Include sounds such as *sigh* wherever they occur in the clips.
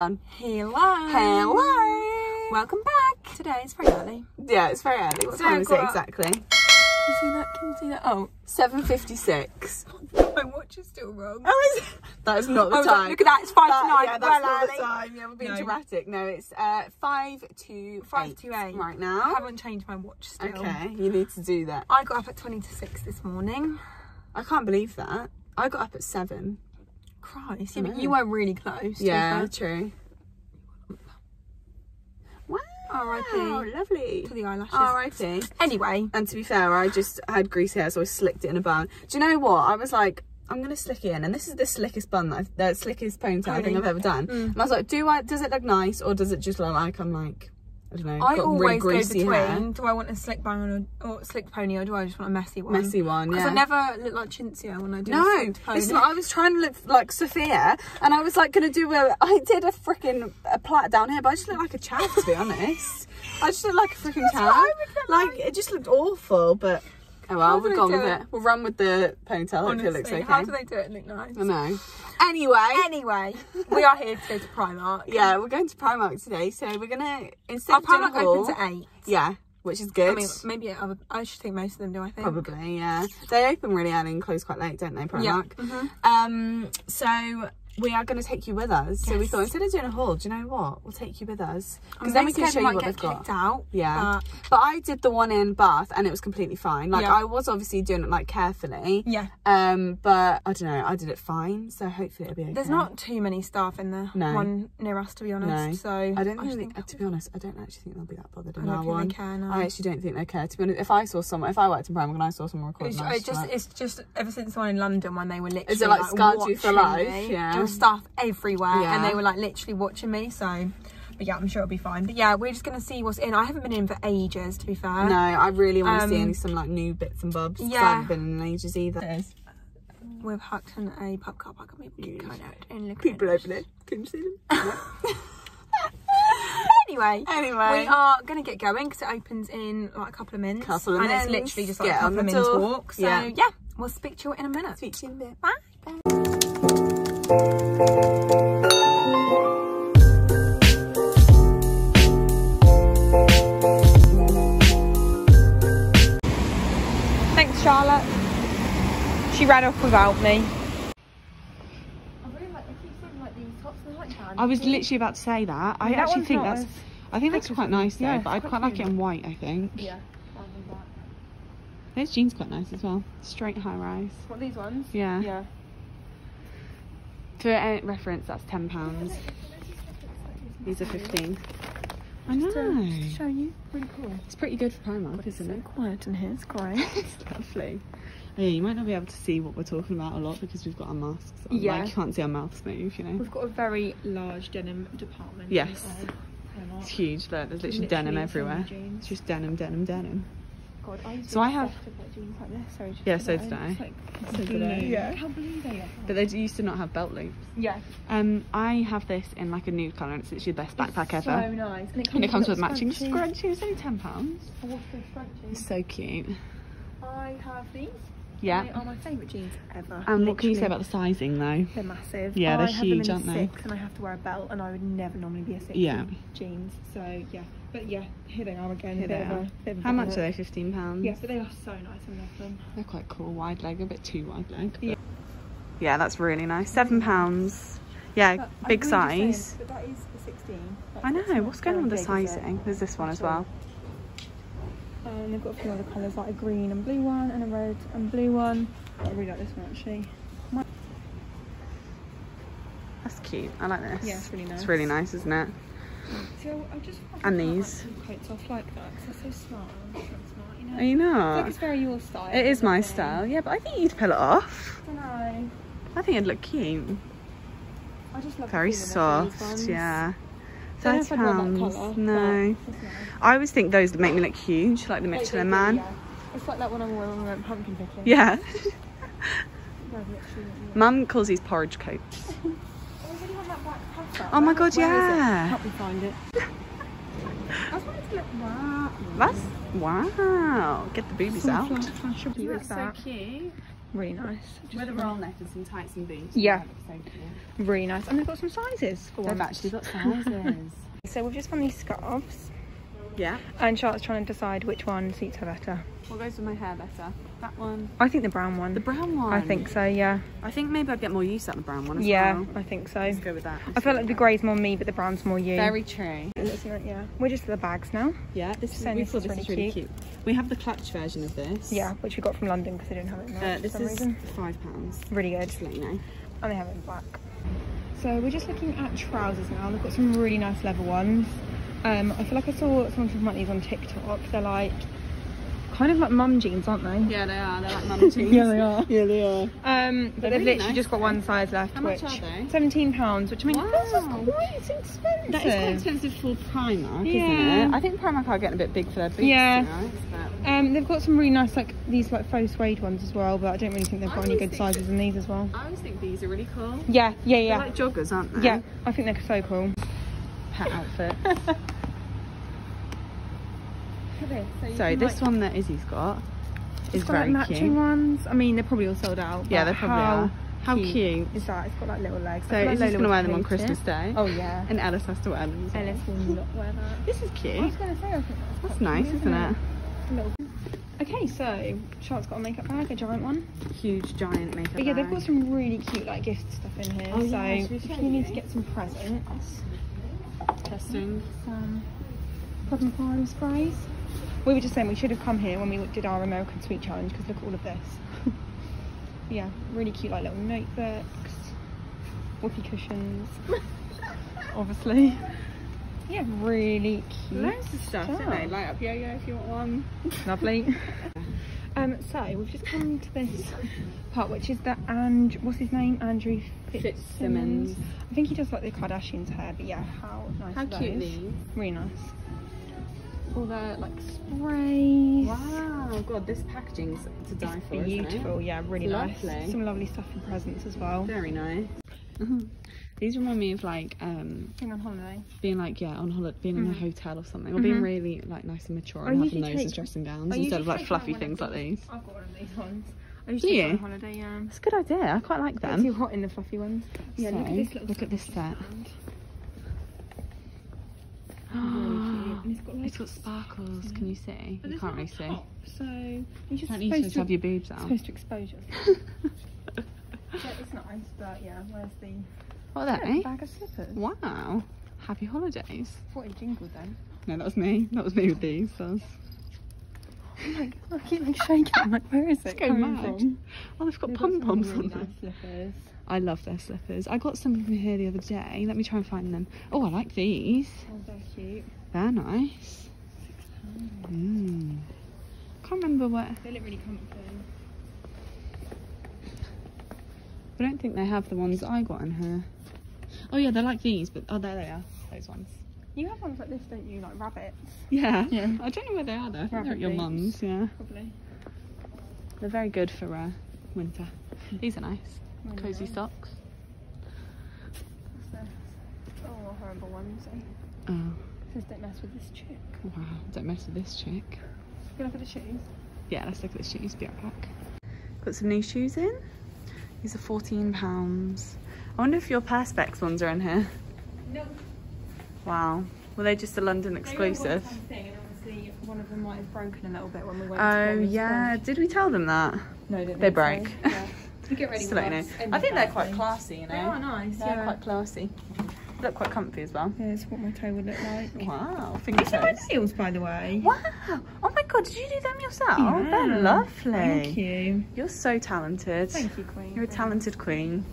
on. Hello. Hello. Welcome back. Today is very early. Yeah, it's very early. What time is it exactly? Can you see that? Can you see that? Oh, 7.56. my watch is still wrong. Oh, is it? That is not the was like, time. look at that, it's five That- to nine. Yeah, that's well not early. the time. Yeah, we're being No. dramatic. No, it's uh, 5 to Five 8 to eight. right now. I haven't changed my watch still. Okay, you need to do that. I got up at 20 to 6 this morning. I can't believe that. I got up at 7. Christ. Yeah, but you were really close. Yeah, true. Wow, R.I.P. lovely. To the eyelashes. R.I.P. Anyway, And to be fair, I just had greasy hair, so I slicked it in a bun. Do you know what? I was like, I'm gonna slick it in, and this is the slickest bun that I've, the slickest ponytail I think I've ever done. Mm. And I was like, do I? Does it look nice, or does it just look like I'm like, I don't know, I always really go between hair, do I want a slick bun or, or slick pony or do I just want a messy one? messy one? yeah. Because. I never look like Chintzia when I do a no, it's. I was trying to look like Sophia, and I was like gonna do a. I did a freaking a plait down here, but I just looked like a chav to be honest. I just looked like a freaking chav. I Like it just looked awful, but oh well, we've gone with it? it? We'll run with the ponytail. Honestly, it looks okay. how do they do it and look nice? I know. Anyway, Anyway, we are here to go to Primark. yeah, we're going to Primark today, so we're gonna instead Our of Primark haul, opens at 8. yeah, which is good. I mean, maybe other, I should think most of them do, I think. Probably, yeah. They open really early and close quite late, don't they, Yeah. Primark? Mhm. Um, so we are going to take you with us. So we thought instead of doing a haul, do you know what? We'll take you with us because then we can show you what they've got. out. Yeah, but- but I did the one in Bath and it was completely fine. Like Yeah. I was obviously doing it like carefully. yeah. Um, but I don't know. I did it fine, so hopefully it'll be okay. There's not too many staff in the No. one near us, to be honest. No. So I don't think, to be honest, I don't actually think they'll be that bothered I in don't our think one. they care. No. I actually don't think they care. To be honest, if I saw someone, if I worked in Primark and I saw someone recording, It's, just, like, it's just ever since the one in London when they were literally Is it, like, scarred you for life? me. Yeah. Was staff everywhere Yeah. and they were like literally watching me. So, but yeah, I'm sure it'll be fine. But yeah, we're just gonna see what's in. I haven't been in for ages, to be fair. no, I really want to see Um, any some like new bits and bobs. Yeah, I haven't been in ages either. We've hacked in a pub car park and people coming out and looking. People over there, can you see them? *laughs* Anyway, anyway, we are gonna get going because it opens in like a couple of minutes, Couple of and minutes. it's literally just like Get a couple of minutes walk. So Yeah. yeah. we'll speak to you in a minute. Speak to you in a bit. Bye. Thanks, Charlotte. She ran off without me. I was literally about to say that. I actually think that's. as I think that's quite nice though, yeah, but I'd quite quite like it in white. I think. Yeah. Those jeans quite nice as well. Straight high rise. What these ones? Yeah. Yeah. For reference, that's ten pounds. These are fifteen. I know. Show you. Really cool. It's pretty good for Primark, isn't it? quiet in here. It's great. *laughs* It's lovely. Oh, yeah, you might not be able to see what we're talking about a lot because we've got our masks on. Yeah. Like, you can't see our mouths move, you know. We've got a very large denim department. Yes. in our Primark. It's huge. Look, there's literally, Literally denim everywhere. It's just denim, denim, denim. God, I used So I have- obsessed like jeans like this. Sorry, Yeah, so that. did I. Like So did I. Yeah. How blue they are. But they used to not have belt loops. Yeah. Um, I have this in like a nude colour and it's literally the best backpack It's ever. So nice. And it comes, and it comes with matching scrunchies. scrunchies. It's only ten pounds. I want scrunchies. It's so cute. I have these. Yeah. They are my favourite jeans ever. And what can you say about the sizing though? They're massive. Yeah, they're I have huge, them aren't in they? Six, and I have to wear a belt, and I would never normally be a six Yeah. jeans. So yeah, but yeah, here they are again. Here they are. a- How much are they? Fifteen pounds. Yeah, but they are so nice. I love them. They're quite cool. Wide leg, a bit too wide leg. Yeah. Yeah, that's really nice. Seven pounds. Yeah, But big saying, size. But that is the 16. That's I know. What's going on with the big, is it? sizing? There's this one as well. And they've got a few other colours, like a green and blue one, and a red and blue one. I really like this one actually. That's cute. I like this. Yeah, it's really nice. It's really nice, isn't it? And these. Coats off like that because they're so smart. I'm smart, you know. I like it's very your style. It is my style. Yeah, but I think you'd pull it off. I don't know. I think it'd look cute. I just love Very feeling of these soft. Yeah. Don't know Thirty if I'd want that pounds. colour, No. but it's nice. I always think those that make me look huge, like the Michelin Man. yeah. It's like that one I wore when we went pumpkin picking. Yeah. Yeah, literally, yeah. Mum calls these porridge coats. *laughs* Oh, I really want that puffer. Oh my God, where yeah. Help me find it. I just wanted to look wow. That's wow. Get the boobies out. Flash, flash, Isn't is that that? so cute? Really nice. With a roll neck and some tights and boots. Yeah. So. Really nice. And they've got some sizes for They've actually got *laughs* sizes. So we've just found these scarves. yeah. And Charlotte's trying to decide which one suits her better. What goes with my hair better? That one. I think the brown one. The brown one. I think so, yeah. I think maybe I'd get more use out of the brown one as Yeah, well. I think so. Let's go with that. I feel like the grey's more me, but the brown's more you. Very true. Let's yeah. We're just at the bags now. Yeah, this is, we this is this really is really cute. cute. We have the clutch version of this. Yeah, which we got from London because they didn't have it in there Uh, for this some is reason. five pounds. Really good. Just let you know. And they have it in black. So we're just looking at trousers now. They've got some really nice leather ones. Um, I feel like I saw someone talking about these on TikTok. They're like kind of like mum jeans, aren't they? Yeah, they are. They're like mum *laughs* jeans. Yeah, they are. Yeah, they are. Um, but They're they've really literally nice, just got one size left, How much which are they? seventeen pounds. Which I mean, that's just quite expensive. That is quite expensive for Primark, Yeah. isn't it? I think Primark are getting a bit big for their boots. Yeah. to but Um, they've got some really nice like these like faux suede ones as well, but I don't really think they've got any good think sizes in these as well. I always think these are really cool. Yeah, yeah, They're yeah, like joggers, aren't they? yeah. I think they're so cool. Pet outfit. *laughs* So, so this one that Izzy's got is It's got like very matching cute. ones. I mean, they're probably all sold out. Yeah, they probably how are. How cute. is that? It's got like little legs. So like Izzy's to wear them on Christmas it. Day. Oh yeah. And Ellis has to wear them. Ellis will not wear that. This is cute. I cute. was going to say, I think that's, That's nice, cute, isn't it? Little- Okay, so Charlotte's got a makeup bag, a giant one. Huge, giant makeup But yeah, they've got some really cute like gift stuff in here. Oh, so yeah, if you need to get some presents, testing. some And sprays. We were just saying we should have come here when we did our American Sweet Challenge because look at all of this. *laughs* yeah, really cute like little notebooks, whoopee cushions, *laughs* obviously. Yeah, really cute. Loads of stuff, stuff. don't they? Light up yo-yo if you want one. Lovely. *laughs* um, so we've just come to this part, which is the and what's his name? Andrew Fitzsimons. Fitzsimons. I think he does like the Kardashians' hair, but yeah, how nice. How cute these. Really nice. All the like sprays. Wow, God, this packaging's to die for, isn't it? Beautiful, yeah, really It's nice. lovely. Some lovely stuff and presents as well. Very nice. These remind me of like um Being on holiday. being like yeah on holiday, being in a Mhm. hotel or something, or being Mhm. really like nice and mature I and having those as dressing gowns instead of like fluffy things like these. I've got one of these ones. I used Do to you? on holiday, yeah. It's a good idea. I quite like It's them. too hot in the fluffy ones. Yeah, look at this look at this stuff. set. *gasps* And it's got like It's got sparkles. Can you see? But You can't not really see. So you're just you supposed supposed to, have your boobs out? supposed to expose yourself. *laughs* yeah, it's nice, but yeah, where's the What they? bag of slippers? Wow. Happy holidays. What a jingle then. No, that was me. That was me with these. That was... My god, I keep like shaking. I'm like, where is it coming mad. from? Oh, they've got They've pom poms really on them. nice slippers. I love their slippers. I got some from here the other day. Let me try and find them. Oh, I like these. Oh, they're cute. They're nice. Mm. Can't remember what. They look really comfy. I don't think they have the ones I got in here. Oh yeah, they're like these, but oh, there they are. Those ones. You have ones like this, don't you? Like rabbits, Yeah. Yeah. I don't know where they are though. I think they're at your boots. mum's. Yeah. probably. They're very good for uh, winter. These are nice. Really Cozy nice. socks. Oh, horrible onesie. Oh It says don't mess with this chick. wow! Don't mess with this chick. You look at the shoes. Yeah, let's look at the shoes. Be right back. Got some new shoes in. These are fourteen pounds. I wonder if your Perspex ones are in here. No. Wow. Were they just a London exclusive? Thing, one of them might have broken a little bit when we went. Oh yeah. Did we tell them that? No, they, They break. Yeah. You get ready *laughs* Just to let you know. I think they're quite classy. You know. They are nice. They're yeah. quite classy. Look quite comfy as well. Yeah, it's what my toe would look like. Wow. Finger These are my nails, by the way. Wow. Oh my god, did you do them yourself? Yeah. They're lovely. Thank you. You're so talented. Thank you, Queen. You're a talented queen.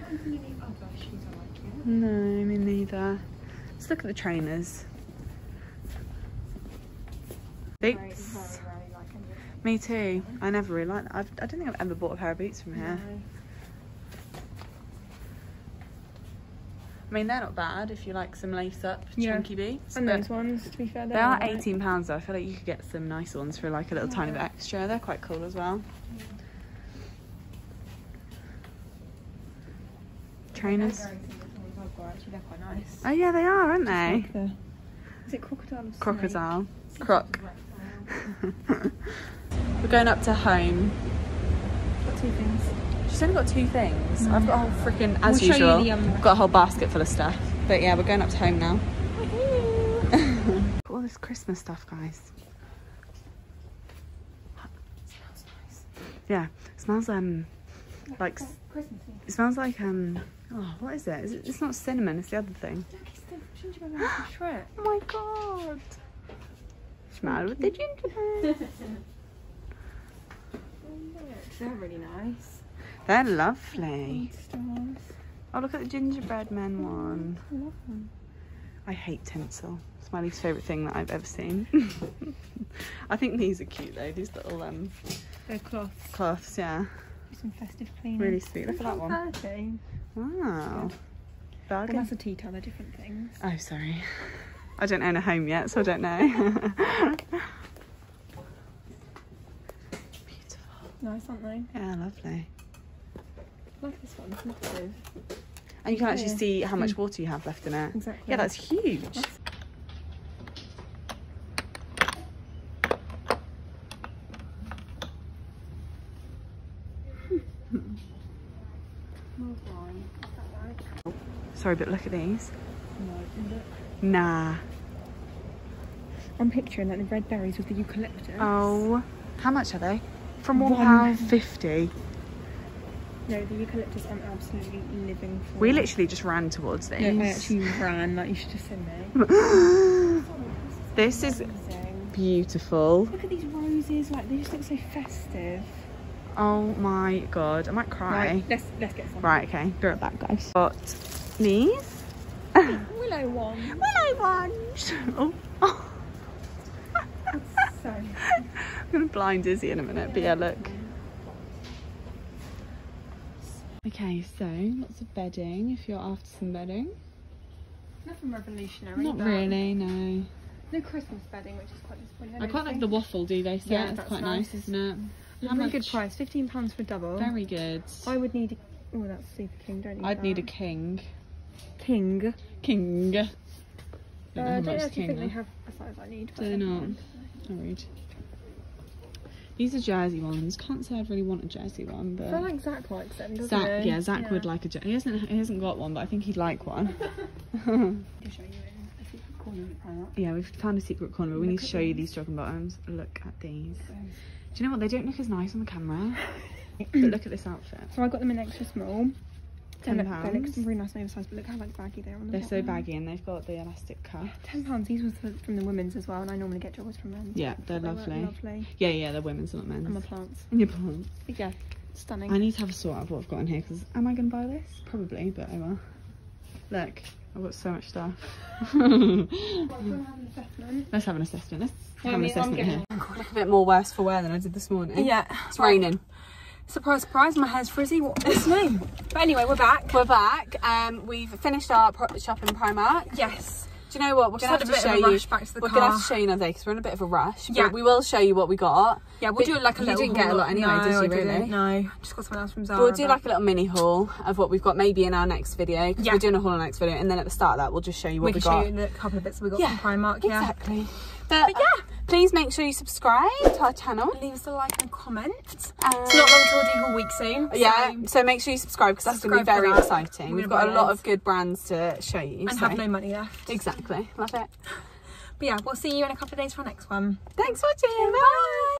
Oh, gosh, shoes I like you. No, me neither. Let's look at the trainers. Boots. very rarely like any of them. Me too. I never really liked I've, I don't think I've ever bought a pair of boots from here. No. I mean, they're not bad if you like some lace up, Yeah. chunky boots. And those ones, to be fair, They are eighteen pounds though. I feel like you could get some nice ones for like a little oh, tiny bit extra. They're quite cool as well. Trainers. Actually, they're quite nice. Oh yeah, they are, aren't they? like the- Is it crocodile or? Crocodile. Croc. like a reptile. *laughs* We're going up to home. two things. She's only got two things. I've got a whole freaking, as We'll usual, the, um, got a whole basket full of stuff. But yeah, we're going up to home now. *laughs* All this Christmas stuff, guys. That smells nice. Yeah, it smells um like it smells like um oh what is it? Is it it's not cinnamon, it's the other thing. Look, it's the gingerbread man from *gasps* Shrek. Oh my god. Smell with the *laughs* gingerbread. They're really nice. They're lovely. Oh look at the gingerbread men one. I love them. I hate tinsel. It's my least favourite thing that I've ever seen. *laughs* I think these are cute though, these little um They're cloths. cloths, yeah. Some festive cleaning. Really sweet. Look at that one. Wow. Bargain. that's a tea towel. They're different things. Oh, sorry. I don't own a home yet, so I don't know. Beautiful. *laughs* Nice, aren't they? Yeah, lovely. I like this one. It's. And you can actually see how much mm. water you have left in it. Exactly. Yeah, that's huge. Sorry, but look at these. Nah. I'm picturing like the red berries with the eucalyptus. Oh, how much are they? From one One pound fifty. No, the eucalyptus I'm absolutely living for. We literally just ran towards these. No, I actually ran. Like you should have seen me. *laughs* this is Amazing. beautiful. Look at these roses. Like they just look so festive. Oh my god, I might cry. Right, let's let's get some. Right, okay. Be right back, guys. Got these. Willow one. Willow ones. Oh. oh. I'm gonna blind Izzy in a minute, but yeah, look. Okay, so lots of bedding if you're after some bedding. nothing revolutionary. Not really, no. No Christmas bedding, which is quite disappointing. I don't quite like the waffle duvet set. Yeah, it's that's quite nice. nice, isn't it? How really much? good price. Fifteen pounds for double. Very good. I would need. A, oh, that's super king. Don't need. I'd need a king. King. King. Uh, Don't I don't much actually king think they have a size I need. Do they not? mind. I'll read. These are jersey ones. Can't say I'd really want a jersey one, but I feel like Zach likes them, doesn't Zach, he? yeah, Zach would like a jersey. He hasn't, he hasn't got one, but I think he'd like one. *laughs* *laughs* I'll show you in a secret corner of the Primark. yeah, we've found a secret corner. We Look need to show you these. jogging bottoms. Look at these. Do you know what? They don't look as nice on the camera. *laughs* but look at this outfit. So I got them in extra small. Ten They look- They look pounds. really nice and oversized, but look how like baggy they are on the They're so baggy and they've got the elastic cuff. Ten pounds. These were from the women's as well, and I normally get joggers from men's. Yeah, they're They lovely. Lovely. Yeah, yeah, they're women's, not men's. And my plants. And your plants. But yeah, stunning. I need to have a sort out of what I've got in here because am I going to buy this? Probably, but I will. Look, I've got so much stuff. *laughs* Let's have an assessment. Let's have an assessment here. look a bit more worse for wear than I did this morning. Yeah. It's raining. Surprise, surprise, my hair's frizzy. What is new? But anyway, we're back. We're back. Um, we've finished our pro- in Primark. Yes. Do you know what? We're gonna have a to show you. back to the we're gonna have to show you another day because we're in a bit of a rush. Yeah. But we will show you what we got. Yeah, we'll But do like a little. you didn't get a lot anyway, no, did you, I really? Didn't, no, just got something else from Zara. But we'll do but- like a little mini haul of what we've got maybe in our next video. Yeah. We're doing a haul in our next video, and then at the start of that, we'll just show you what we we, can got. show you a couple of bits we got Yeah, from Primark. Yeah. Exactly. But, But yeah, yeah. Please make sure you subscribe to our channel. Leave us a like and comment. Um, It's not long do haul week soon. yeah, so- so make sure you subscribe because that's going to be very exciting. We've got a lot of good brands to show you. and so- have no money left. Exactly. Love it. *laughs* But yeah, we'll see you in a couple of days for our next one. Thanks for watching. Bye.